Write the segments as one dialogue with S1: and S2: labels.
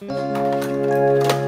S1: Música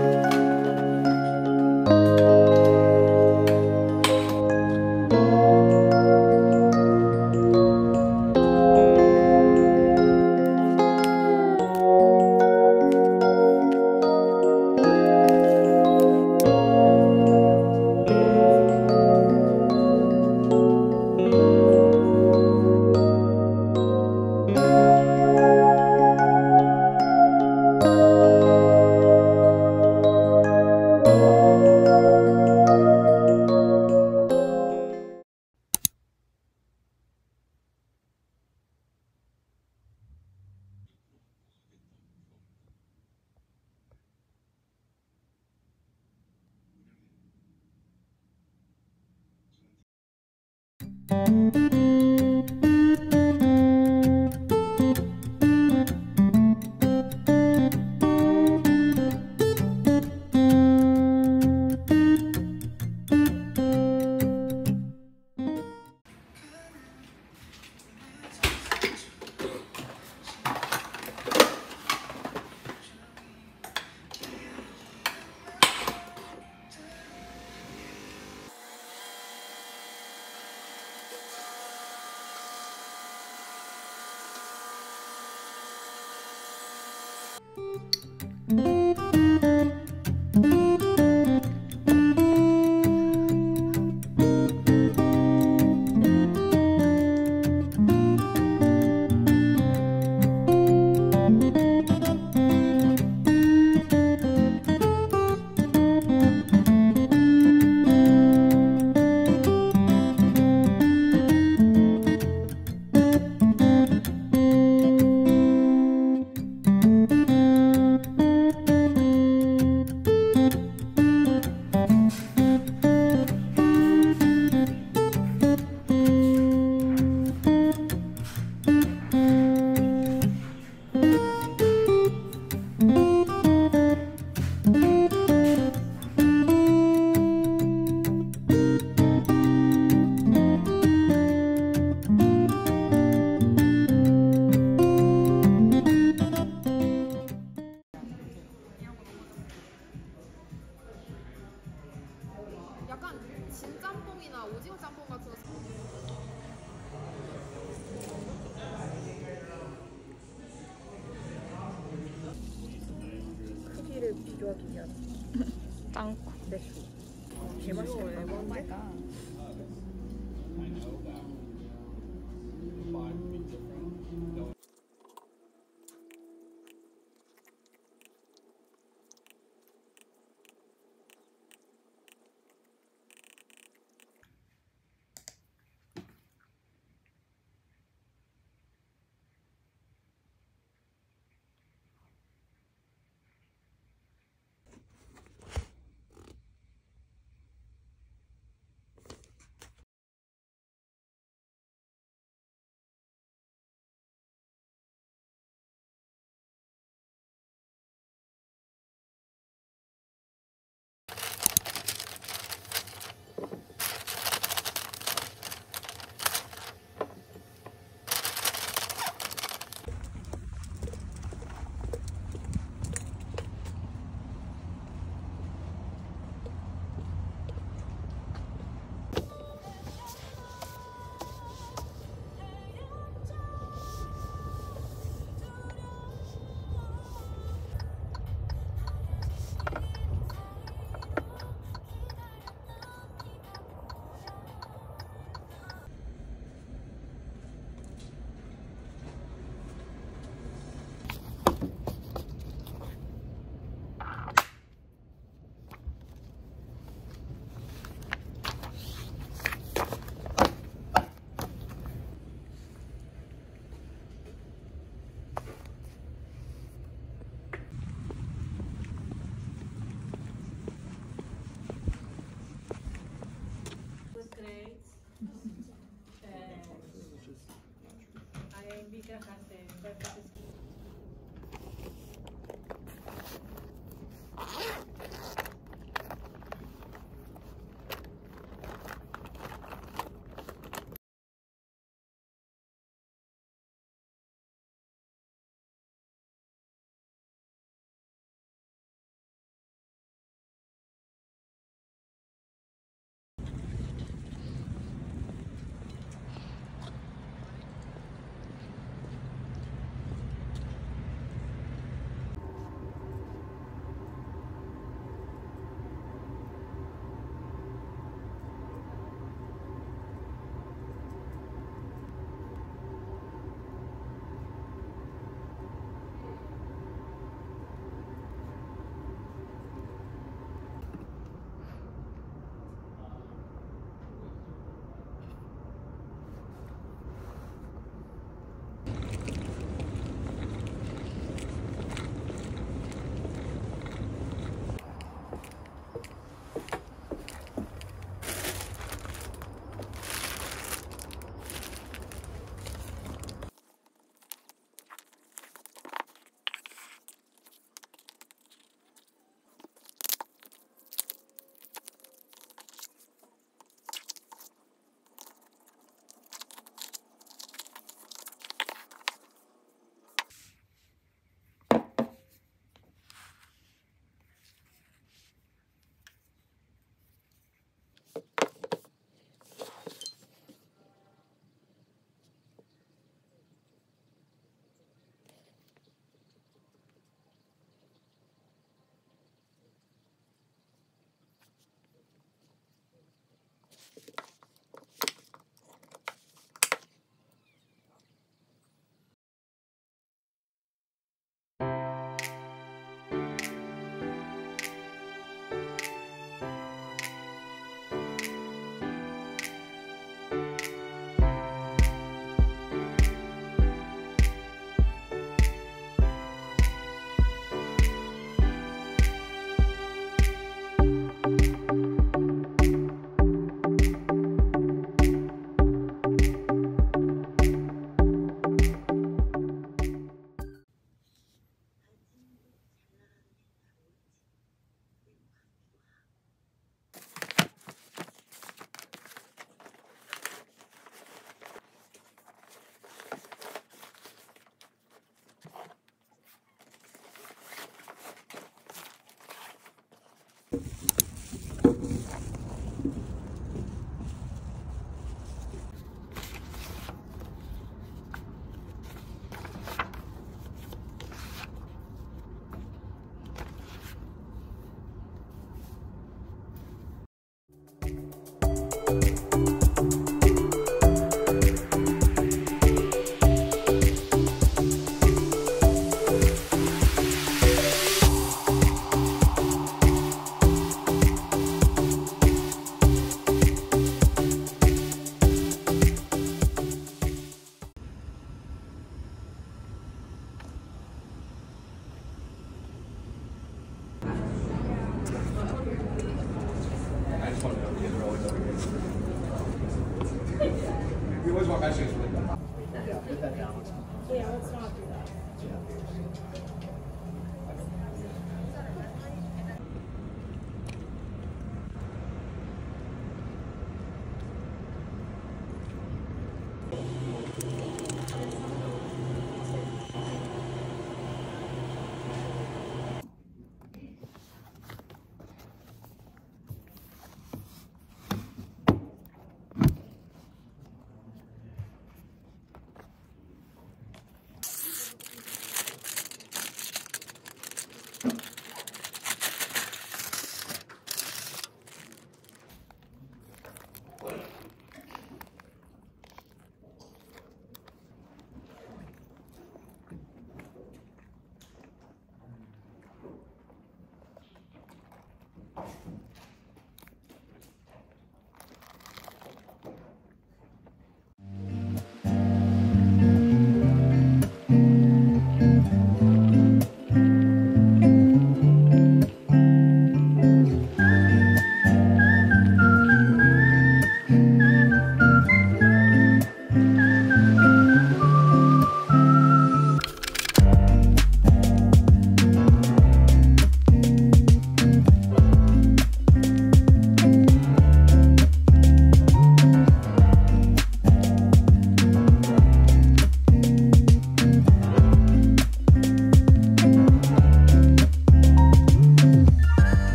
S1: Mm-hmm.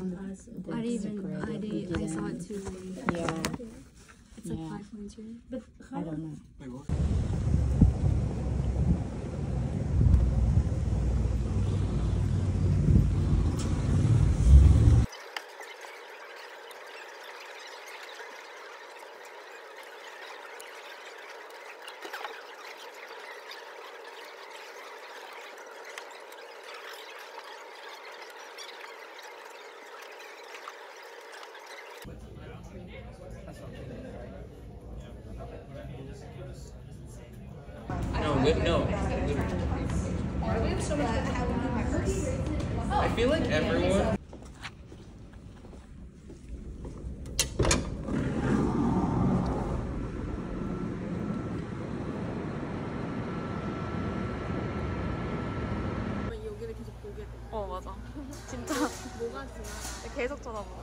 S2: I even I did I saw it too late.
S3: Yeah,
S2: It's like
S3: Yeah.
S2: five hundred.
S1: But
S3: I don't know.
S4: Wait, what?
S5: No, li- no. I feel like everyone.
S6: 어 맞아 진짜
S7: 뭐가 지나?
S6: 계속 쳐다보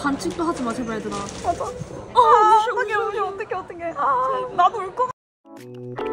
S8: 반칙도 하지 마 제발 얘들아.
S9: 맞아. 아, 어떡해, 어떡해, 어떡해, 어떡해. 아, 나도 울 거. 언니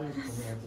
S10: I'll
S5: just.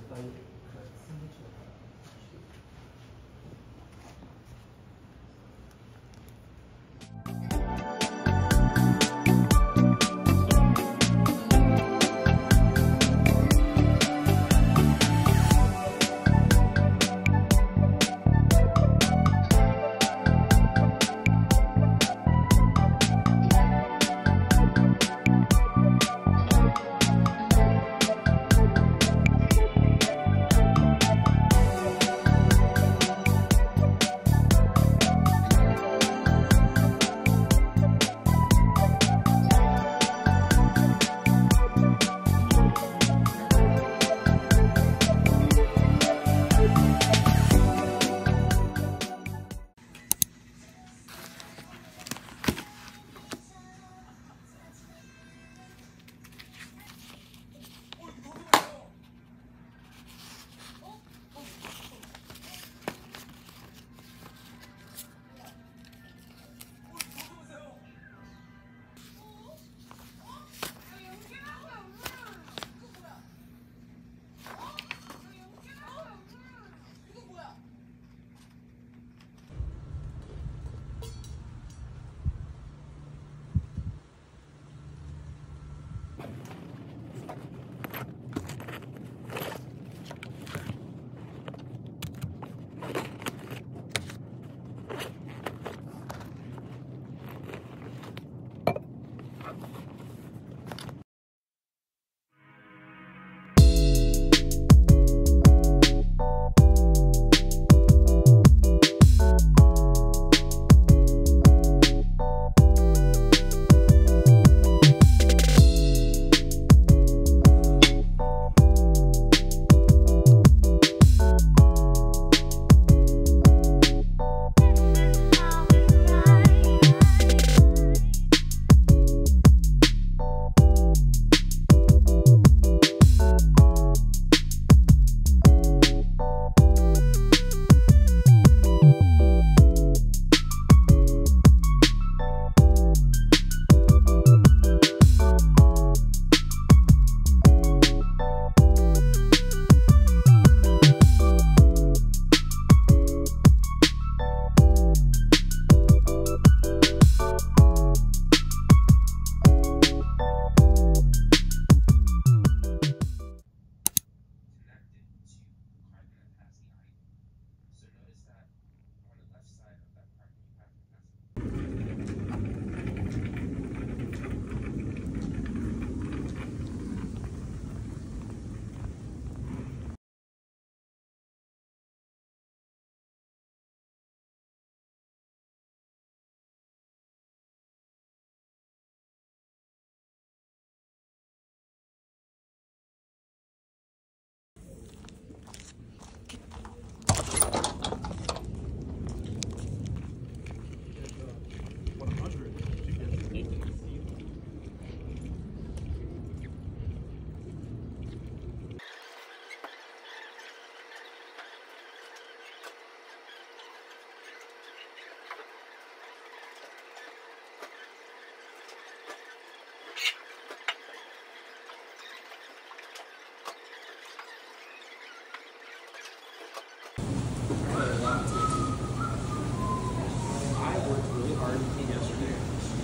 S5: Yesterday.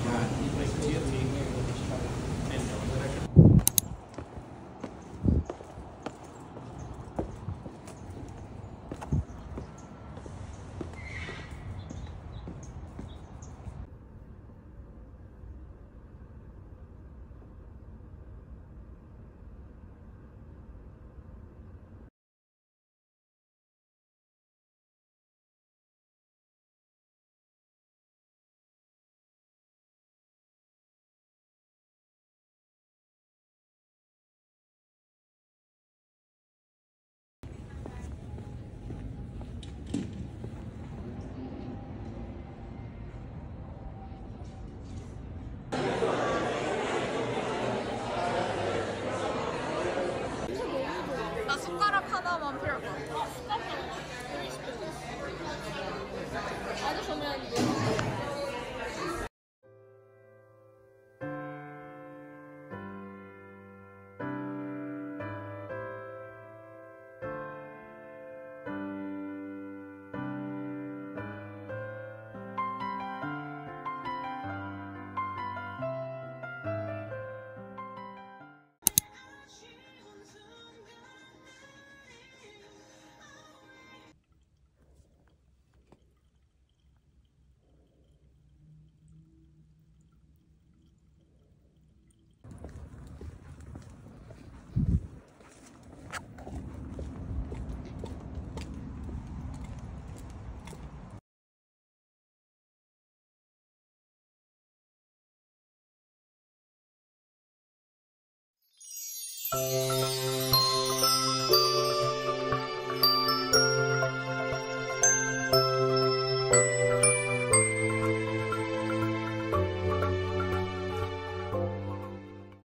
S5: Yeah, he plays for TFT. Música